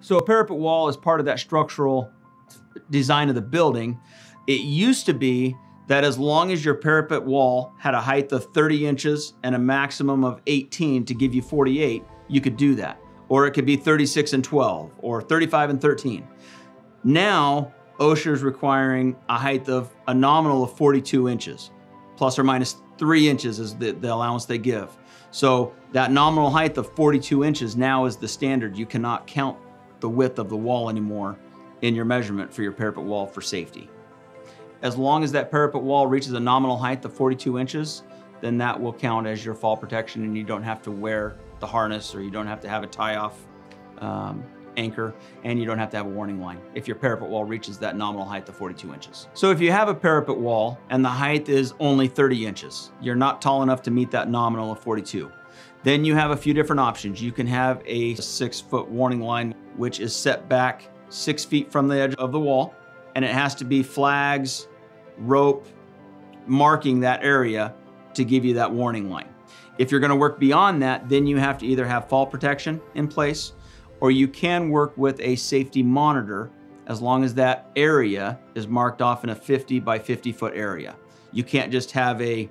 So a parapet wall is part of that structural design of the building. It used to be that as long as your parapet wall had a height of 30 inches and a maximum of 18 to give you 48, you could do that. Or it could be 36 and 12 or 35 and 13. Now, OSHA is requiring a height of a nominal of 42 inches, plus or minus three inches is the, the allowance they give. So that nominal height of 42 inches now is the standard. You cannot count the width of the wall anymore in your measurement for your parapet wall for safety. As long as that parapet wall reaches a nominal height of 42 inches, then that will count as your fall protection and you don't have to wear the harness or you don't have to have a tie-off um, anchor and you don't have to have a warning line if your parapet wall reaches that nominal height of 42 inches. So if you have a parapet wall and the height is only 30 inches, you're not tall enough to meet that nominal of 42, then you have a few different options. You can have a six foot warning line, which is set back six feet from the edge of the wall and it has to be flags, rope, marking that area to give you that warning line. If you're gonna work beyond that, then you have to either have fall protection in place or you can work with a safety monitor as long as that area is marked off in a 50 by 50 foot area. You can't just have a,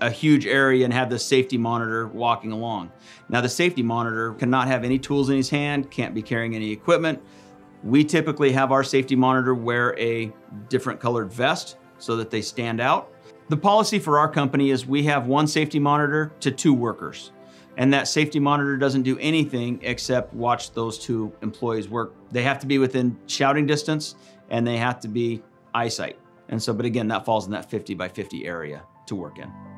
a huge area and have the safety monitor walking along. Now the safety monitor cannot have any tools in his hand, can't be carrying any equipment, we typically have our safety monitor wear a different colored vest so that they stand out. The policy for our company is we have one safety monitor to two workers. And that safety monitor doesn't do anything except watch those two employees work. They have to be within shouting distance and they have to be eyesight. And so, but again, that falls in that 50 by 50 area to work in.